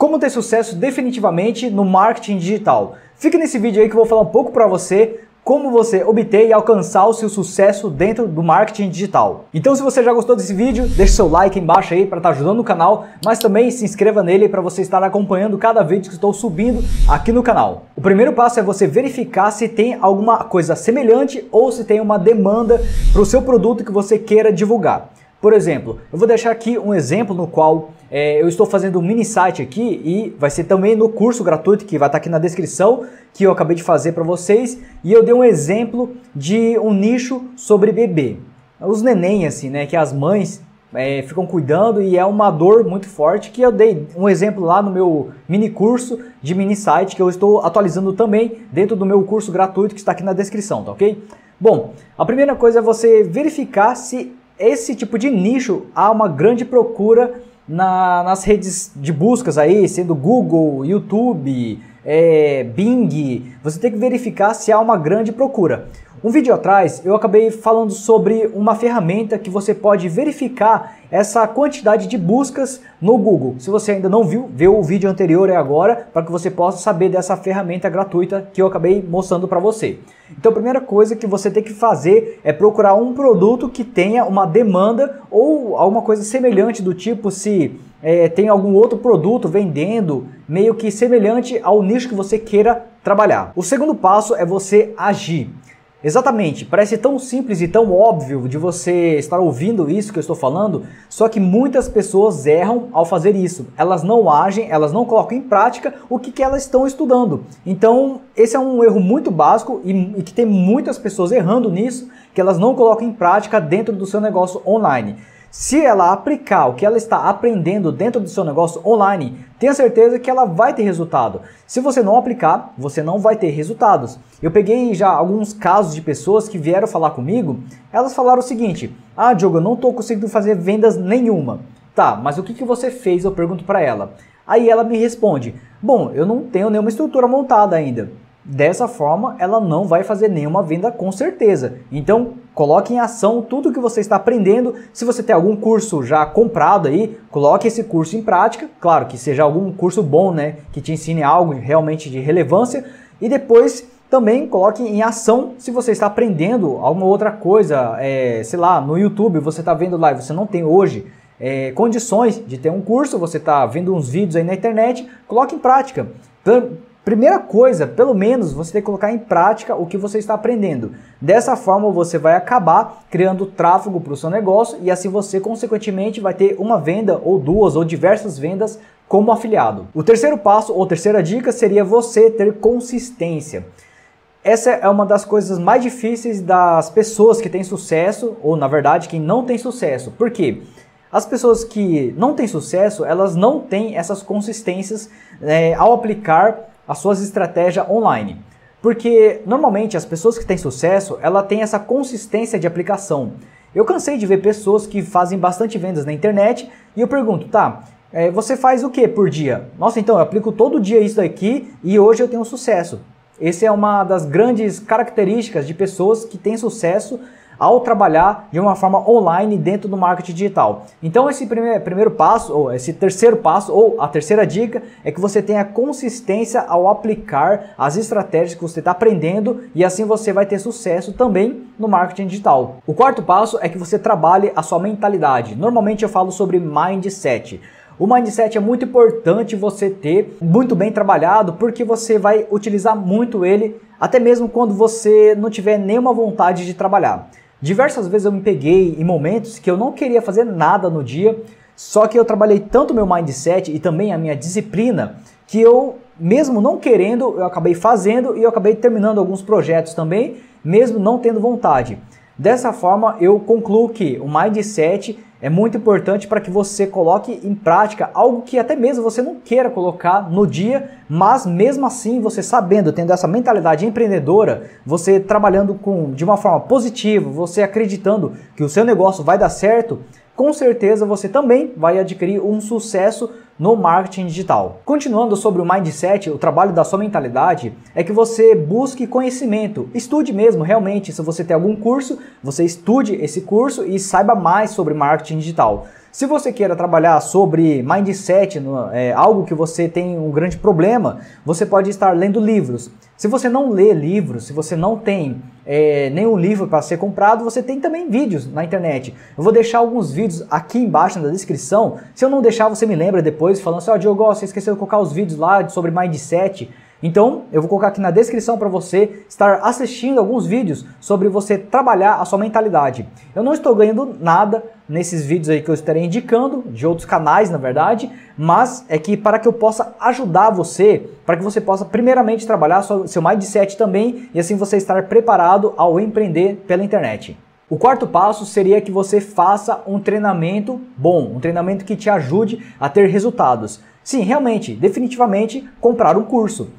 Como ter sucesso definitivamente no marketing digital. Fica nesse vídeo aí que eu vou falar um pouco para você como você obter e alcançar o seu sucesso dentro do marketing digital. Então se você já gostou desse vídeo, deixe seu like embaixo aí para estar tá ajudando o canal, mas também se inscreva nele para você estar acompanhando cada vídeo que estou subindo aqui no canal. O primeiro passo é você verificar se tem alguma coisa semelhante ou se tem uma demanda para o seu produto que você queira divulgar. Por exemplo, eu vou deixar aqui um exemplo no qual é, eu estou fazendo um mini site aqui e vai ser também no curso gratuito que vai estar aqui na descrição que eu acabei de fazer para vocês e eu dei um exemplo de um nicho sobre bebê. Os neném assim, né, que as mães é, ficam cuidando e é uma dor muito forte que eu dei um exemplo lá no meu mini curso de mini site que eu estou atualizando também dentro do meu curso gratuito que está aqui na descrição, tá ok? Bom, a primeira coisa é você verificar se esse tipo de nicho há uma grande procura na, nas redes de buscas aí, sendo Google, YouTube, é, Bing. Você tem que verificar se há uma grande procura. Um vídeo atrás eu acabei falando sobre uma ferramenta que você pode verificar essa quantidade de buscas no Google. Se você ainda não viu, vê o vídeo anterior é agora para que você possa saber dessa ferramenta gratuita que eu acabei mostrando para você. Então a primeira coisa que você tem que fazer é procurar um produto que tenha uma demanda ou alguma coisa semelhante do tipo se é, tem algum outro produto vendendo meio que semelhante ao nicho que você queira trabalhar. O segundo passo é você agir. Exatamente, parece tão simples e tão óbvio de você estar ouvindo isso que eu estou falando, só que muitas pessoas erram ao fazer isso. Elas não agem, elas não colocam em prática o que, que elas estão estudando. Então, esse é um erro muito básico e, e que tem muitas pessoas errando nisso, que elas não colocam em prática dentro do seu negócio online. Se ela aplicar o que ela está aprendendo dentro do seu negócio online, tenha certeza que ela vai ter resultado. Se você não aplicar, você não vai ter resultados. Eu peguei já alguns casos de pessoas que vieram falar comigo, elas falaram o seguinte: "Ah, Diogo, eu não estou conseguindo fazer vendas nenhuma". Tá, mas o que, que você fez? Eu pergunto para ela. Aí ela me responde: "Bom, eu não tenho nenhuma estrutura montada ainda". Dessa forma, ela não vai fazer nenhuma venda com certeza. Então, coloque em ação tudo que você está aprendendo. Se você tem algum curso já comprado aí, coloque esse curso em prática. Claro que seja algum curso bom, né, que te ensine algo realmente de relevância e depois também coloque em ação se você está aprendendo alguma outra coisa, é, sei lá, no YouTube você está vendo lá e você não tem hoje é, condições de ter um curso, você está vendo uns vídeos aí na internet, coloque em prática. Primeira coisa, pelo menos você tem que colocar em prática o que você está aprendendo. Dessa forma você vai acabar criando tráfego para o seu negócio e assim você consequentemente vai ter uma venda ou duas ou diversas vendas como afiliado. O terceiro passo ou terceira dica seria você ter consistência. Essa é uma das coisas mais difíceis das pessoas que têm sucesso, ou na verdade quem não tem sucesso. Por quê? As pessoas que não têm sucesso, elas não têm essas consistências é, ao aplicar as suas estratégias online. Porque normalmente as pessoas que têm sucesso, ela tem essa consistência de aplicação. Eu cansei de ver pessoas que fazem bastante vendas na internet e eu pergunto, tá, é, você faz o que por dia? Nossa, então eu aplico todo dia isso daqui e hoje eu tenho sucesso. Essa é uma das grandes características de pessoas que têm sucesso ao trabalhar de uma forma online dentro do marketing digital. Então esse primeiro, primeiro passo, ou esse terceiro passo, ou a terceira dica é que você tenha consistência ao aplicar as estratégias que você está aprendendo e assim você vai ter sucesso também no marketing digital. O quarto passo é que você trabalhe a sua mentalidade. Normalmente eu falo sobre mindset. O mindset é muito importante você ter muito bem trabalhado porque você vai utilizar muito ele até mesmo quando você não tiver nenhuma vontade de trabalhar. Diversas vezes eu me peguei em momentos que eu não queria fazer nada no dia, só que eu trabalhei tanto meu mindset e também a minha disciplina que eu, mesmo não querendo, eu acabei fazendo e eu acabei terminando alguns projetos também, mesmo não tendo vontade. Dessa forma, eu concluo que o mindset é muito importante para que você coloque em prática algo que até mesmo você não queira colocar no dia, mas mesmo assim você sabendo, tendo essa mentalidade empreendedora, você trabalhando com de uma forma positiva, você acreditando que o seu negócio vai dar certo, com certeza você também vai adquirir um sucesso no marketing digital. Continuando sobre o mindset, o trabalho da sua mentalidade é que você busque conhecimento, estude mesmo realmente. Se você tem algum curso, você estude esse curso e saiba mais sobre marketing digital. Se você queira trabalhar sobre mindset, no, é, algo que você tem um grande problema, você pode estar lendo livros. Se você não lê livros, se você não tem é, nenhum livro para ser comprado, você tem também vídeos na internet. Eu vou deixar alguns vídeos aqui embaixo na descrição. Se eu não deixar, você me lembra depois, falando assim, ó, oh, Diogo, você esqueceu de colocar os vídeos lá sobre mindset. Então, eu vou colocar aqui na descrição para você estar assistindo alguns vídeos sobre você trabalhar a sua mentalidade. Eu não estou ganhando nada nesses vídeos aí que eu estarei indicando, de outros canais, na verdade, mas é que para que eu possa ajudar você, para que você possa primeiramente trabalhar seu mindset também e assim você estar preparado ao empreender pela internet. O quarto passo seria que você faça um treinamento bom, um treinamento que te ajude a ter resultados. Sim, realmente, definitivamente comprar um curso.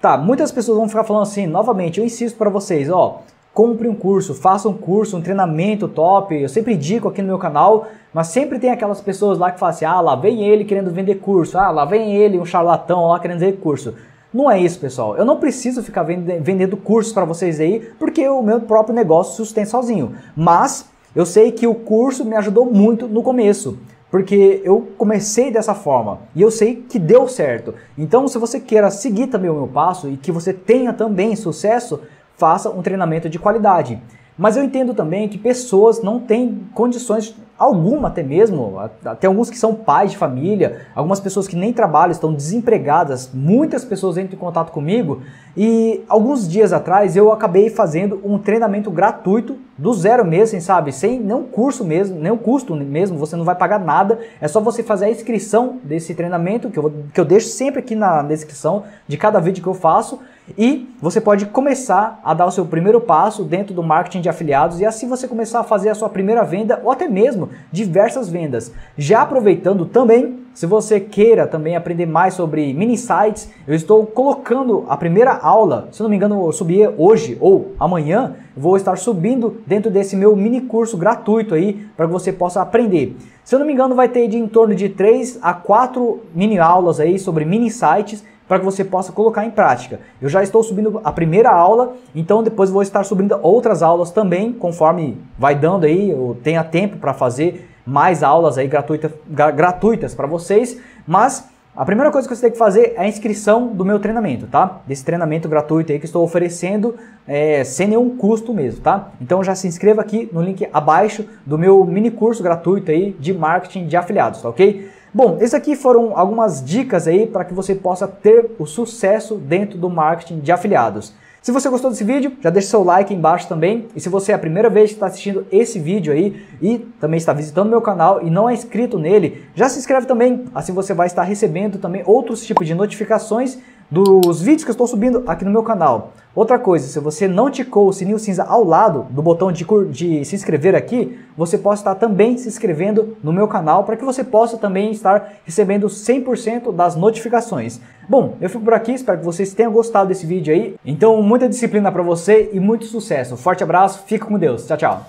Tá, muitas pessoas vão ficar falando assim, novamente, eu insisto para vocês, ó, compre um curso, faça um curso, um treinamento top. Eu sempre digo aqui no meu canal, mas sempre tem aquelas pessoas lá que falam assim: ah, lá vem ele querendo vender curso, ah, lá vem ele, um charlatão lá querendo vender curso. Não é isso, pessoal. Eu não preciso ficar vendendo cursos para vocês aí, porque o meu próprio negócio sustenta sozinho. Mas eu sei que o curso me ajudou muito no começo porque eu comecei dessa forma e eu sei que deu certo. Então, se você queira seguir também o meu passo e que você tenha também sucesso, faça um treinamento de qualidade. Mas eu entendo também que pessoas não têm condições alguma até mesmo, até alguns que são pais de família, algumas pessoas que nem trabalham, estão desempregadas, muitas pessoas entram em contato comigo e alguns dias atrás eu acabei fazendo um treinamento gratuito do zero mesmo, sabe? Sem nenhum curso mesmo, nenhum custo mesmo, você não vai pagar nada, é só você fazer a inscrição desse treinamento que eu, que eu deixo sempre aqui na descrição de cada vídeo que eu faço e você pode começar a dar o seu primeiro passo dentro do marketing de afiliados e assim você começar a fazer a sua primeira venda ou até mesmo diversas vendas. Já aproveitando também, se você queira também aprender mais sobre mini sites, eu estou colocando a primeira aula, se não me engano, eu subi hoje ou amanhã, vou estar subindo dentro desse meu mini curso gratuito aí para que você possa aprender. Se eu não me engano, vai ter de em torno de 3 a 4 mini aulas aí sobre mini sites para que você possa colocar em prática. Eu já estou subindo a primeira aula, então depois vou estar subindo outras aulas também, conforme vai dando aí, eu tenha tempo para fazer mais aulas aí gratuita, gratuitas para vocês, mas a primeira coisa que você tem que fazer é a inscrição do meu treinamento, tá? Desse treinamento gratuito aí que estou oferecendo é, sem nenhum custo mesmo, tá? Então já se inscreva aqui no link abaixo do meu mini curso gratuito aí de marketing de afiliados, tá ok? Bom, esses aqui foram algumas dicas aí para que você possa ter o sucesso dentro do marketing de afiliados. Se você gostou desse vídeo, já deixa seu like embaixo também. E se você é a primeira vez que está assistindo esse vídeo aí e também está visitando meu canal e não é inscrito nele, já se inscreve também. Assim você vai estar recebendo também outros tipos de notificações dos vídeos que eu estou subindo aqui no meu canal. Outra coisa, se você não ticou o sininho cinza ao lado do botão de, de se inscrever aqui, você pode estar também se inscrevendo no meu canal para que você possa também estar recebendo 100% das notificações. Bom, eu fico por aqui, espero que vocês tenham gostado desse vídeo aí. Então, muita disciplina para você e muito sucesso. Forte abraço, fica com Deus. Tchau, tchau.